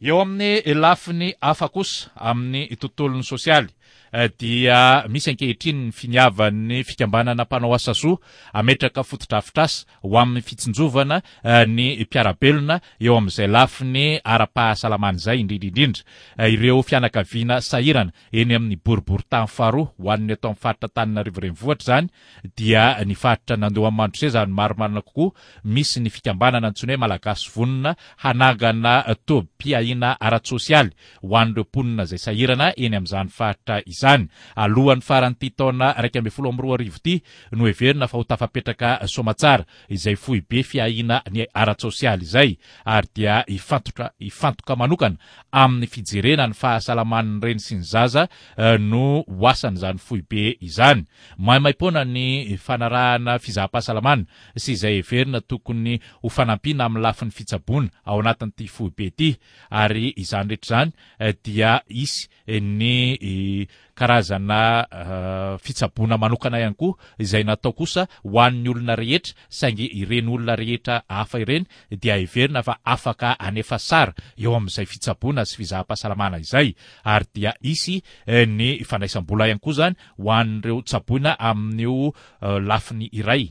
Eo amin'ny lafiny hafa kosa amin'ny tontolon'ny sosialy eh, dia misy ankehitriny ny finiavan'ny fikambanana mpanao asa soa ametraka fotodrafitrasa ho amin'ny fitsinjovana eh, ny mpiarabelona eo amin'izay lafiny ara-pahasalamana izay indrindra indrindra eh, ireo fianakaviana sahirana Eny amin'ny boriborintany faharoa ho an'ny eto amin'ny faritra Antananarivo Renivohitra izany dia ny faritra an'Andohamandroseza no marimarina kokoa misy ny fikambanana antsoina hoe Malagasy Vonona hanangana tobim-piahiana ara-tsosialy ho an'ireo mponina izay sahirana eny amin'izany faritra izany alohan'ny faran'ity taona iraika ambin'ny folo amby roa arivo ity no heverina fa ho tafapetraka soamatsara izay foibe fiahiana ny ara-tsosialy izay ary dia hifantoka manokana amin'ny fijerena ny fahasalaman'ny reny sy ny zaza no ho asan'izany foibe izany. Maimaim-poana ny fanarahana fizaham-pahasalamana sy izay heverina tokony ho fanampiana amin'ny lafiny fitsaboana ao anatin'ity foibe ity ary izany rehetra izany dia hisy ny karazana fitsaboana manokana ihany koa izay natao kosa ho an'ny olona rehetra saingy ireny olona rehetra hafa ireny dia heverina fa afaka hanefa sara eo amin'izay fitsaboana sy fizaham-pahasalamana izay ary dia hisy ny fandraisam-bola ihany koa izany ho an'ireo tsaboina amin'io lafiny iray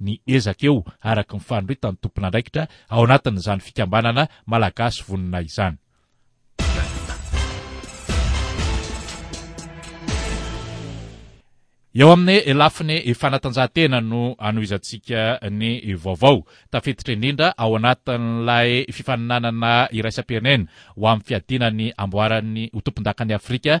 ny ezaka eo araka ny fanoritany tompon'andraikitra ao anatin'izany fikambanana Malagasy vonona izany. Eo amin'ny lafiny fanatanjahantena no anohizantsika ny vaovao. Tafiditra indrindra ao anatin'ilay fifaninanana iraisam-pirenena ho amin'ny fiadiana ny amboaran'ny ho tompondakan'i Afrika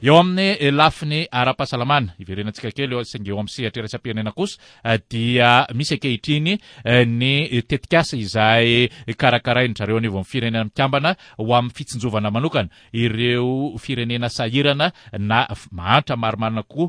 Eo amin'ny lafiny ara-pahasalamana, iverenantsika kely eo saingy eo amin'ny sehatra iraisam-pirenena kosa eh, dia misy ankehitriny eh, ny tetikasa izay karakarain zareo any amin'ny firenena mikambana ho amin'ny fitsinjovana manokana ireo firenena sahirana na mahantra marimarina koa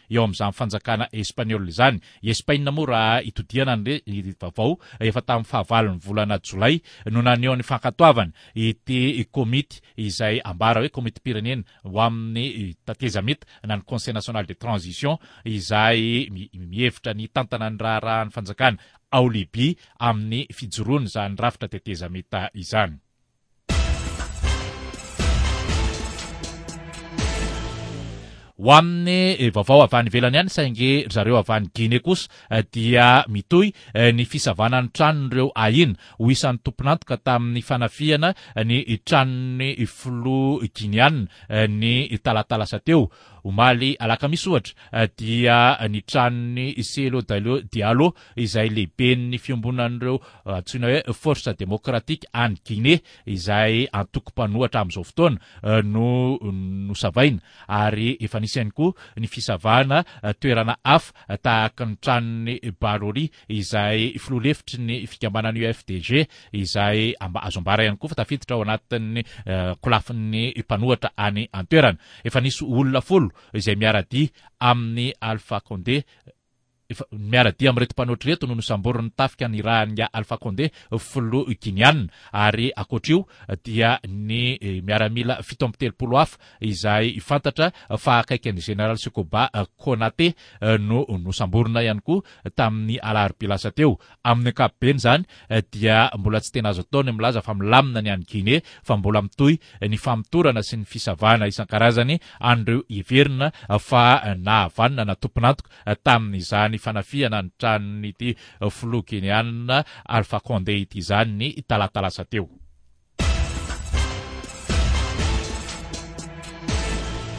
eo amin'izany fanjakana Espaniola izany i Espaina moa raha itodihana ny vaovao efa tamin'ny fahavalon'ny volana jolay no naneho ny fankatoavany ity komity izay ambara hoe komitim-pirenena ho amin'ny tatezamita na ny Conseil National de Transition izay mihevitra ny hitantana ny raharahan'ny fanjakana ao Libya amin'ny fijoroany izany rafitra tetezamita izany. Ho amin'ny eh, vaovao avy any ivelany ihany saingy ry zareo avy any Guinée kosa eh, dia mitohy eh, ny fisavana ny tranon'ireo ahiana ho isan'ny tompon'antoka tamin'ny fanafihana ny tranon'ny filoha Guineana ny talata lasa teo. Omaly alakamisy ohatra dia ny tranon'ny Cielo Diallo izay lehiben'ny fiombonan'ireo antsoina hoe Forces Démocratiques any Guinée, izay antoko mpanohatra amin'izao fotoana, no nosavaina, ary efa nisy ihany koa ny fisavana toerana hafa tahaka ny tranon'i Barori, izay filoha lefitry ny fikambanana UFDG, izay azo ambara ihany koa fa tafiditra ao anatin'ny kolafin'ny mpanohatra any an-toerana. Efa nisy olona folo izay miara-dia amin'i Alpha Condé. Efa ny miara-dia amin'ireto mpanoatra ireto no nosamborin'ny tafika nirahan'Ingahy Alpha Condé, filoha Giniana, ary ankoatra io dia ny miaramila fito amby telopolo hafa izay fantatra fa akaiky an'i Général Secoba Konaté no nosamborina ihany koa tamin'ny alarobia lasa teo. Amin'ny ankapobeny izany dia mbola tsy tena azo atao ny milaza fa milamina ny any Guinée fa mbola mitohy ny famotorana sy ny fisavana isan-karazany an'ireo heverina fa nahavanona na tompon'antoka tamin'izany fanafihana ny tranon'ity filoha Kenyana Alpha Condé ity izany ny talata lasa teo.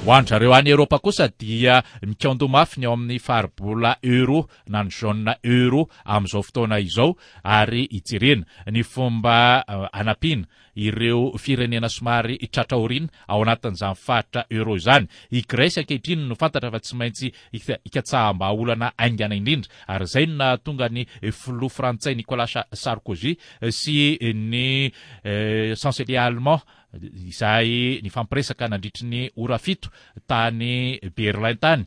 Ho an-dRareo any Eropa kosa dia mikaon-doha mafy ny ao amin'ny faribola Euro na ny zone Euro amin'izao fotoana izao ary hijerena ny fomba hanampiana ireo firenena somary tratra aoriana ao anatin'izany faritra euro izany. I Grèce ankehitriny no fantatra fa tsy maintsy hikatsaham-bahaolana haingana indrindra ary izay no nahatonga ny filoha frantsay Nicolas Sarkozy sy ny Chancelier allemand izay nifampiresaka nandritry ny ora fito tany Berlin tany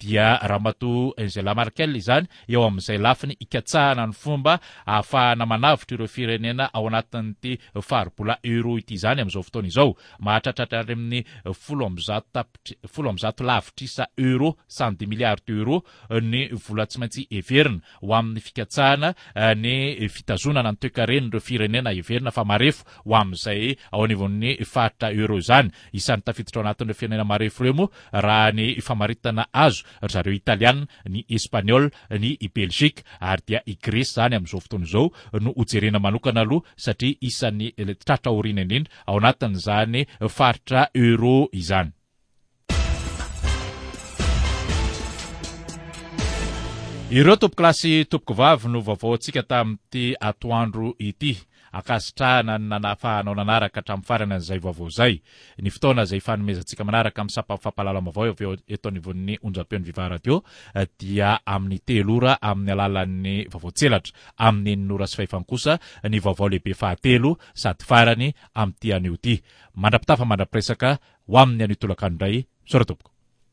dia Ramatoa Angela Markel izany eo amin'izay lafiny ikatsahana ny fomba ahafahana manavotra ireo firenena ao anatin'ity faribola euro ity izany amin'izao fotoana izao. Mahatratratra any amin'ny folo amby zato tapitr folo amby zato lavitrisa euro, cent dix milliards d'euro, ny vola tsy maintsy heverina ho amin'ny fikatsahana ny fitazonana ny toekaren'ireo firenena heverina fa marefo ho amin'izay ao anivon'ny faritra euro izany. Isan'ny tafiditra ao anatin'ireo firenena marefo ireo moa, raha ny famaritana azo, ry zareo Italiana, ny Espaniola, ny i Belgique ary dia i Gresy izany amin'izao fotoana izao no hojerena manokana aloha satria isan'ny tratra aoriana indrindra ao anatin'izany faritra Euro izany. Ireo tompokolahy sy tompokovavy no vaovaontsika tamin'ity atoandro ity. Ankasitrahana ny nanafahanao nanaraka hatramin'ny farany an'izay vaovao izay. Ny fotoana izay ifanomezantsika manaraka amin'ny sampan'ny fampahalalam-baovao avy eo eto anivon'ny onjam-peon'ny Viva Radio dia amin'ny telo ora amin'ny alalan'ny vaovao tselatra, amin'ny enina ora sy fahefany kosa ny vaovao lehibe fahatelo sady farany amin'ity anio ity. Mandra-pitafa mandra-piresaka ho amin'ny anio tolakandro indray, misaotra tompoko.